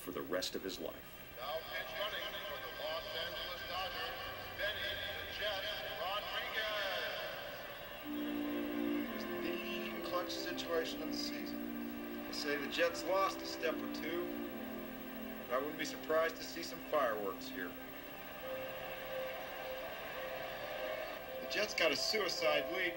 for the rest of his life. Situation of the season. They say the Jet's lost a step or two, but I wouldn't be surprised to see some fireworks here. The Jet's got a suicide lead,